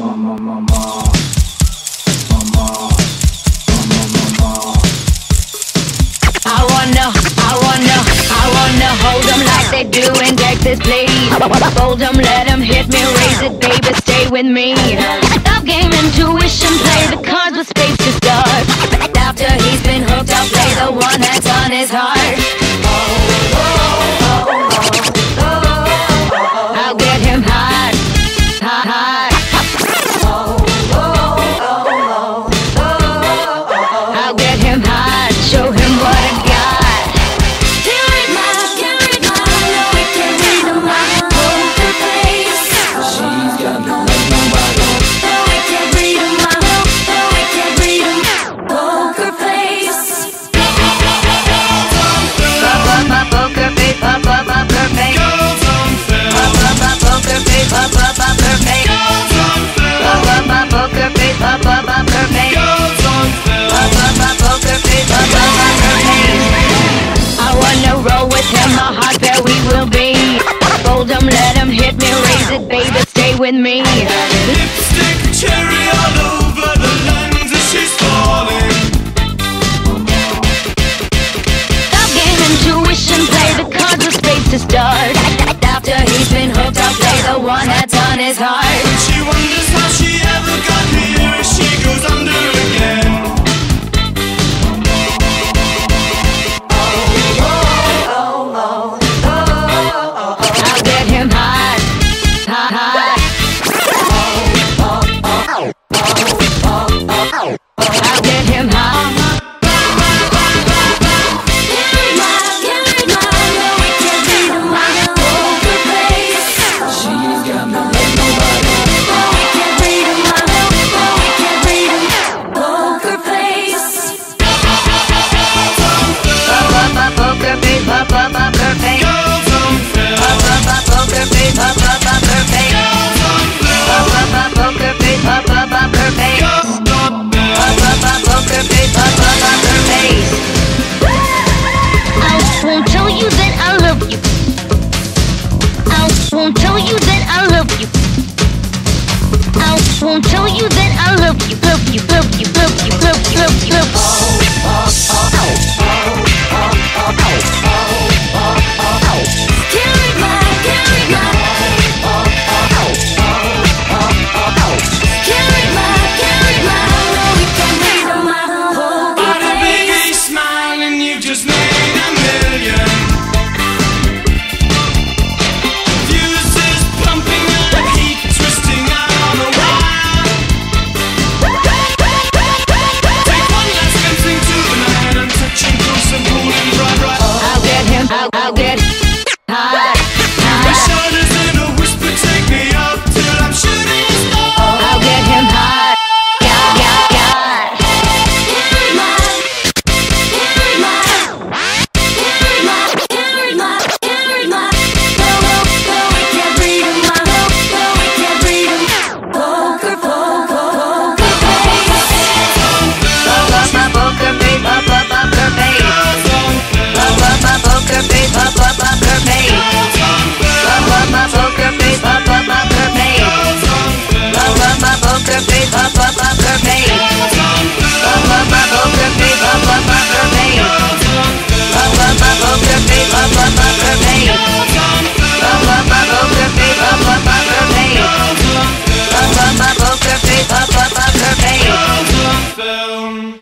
I wanna, I wanna, I wanna hold them like they do in Texas, please. Fold them, let them hit me, raise it, baby, stay with me. Stop game, intuition, play the cards with space to start. After he's been hooked, I'll play the one that's on his heart. Up poker face. Pop up my poker face, pop up my poker face. Pop up my poker face, up my poker face. I wanna roll with him, my heart where we will be. Fold him, let him hit me, raise it, baby, stay with me. Lipstick cherry all over the lens as she's falling. Stop game intuition, play the cards with space to start. After he's been hooked, play the one that's on his heart. Won't tell you that I love you, love you, love you, love you, love you, love you, love you.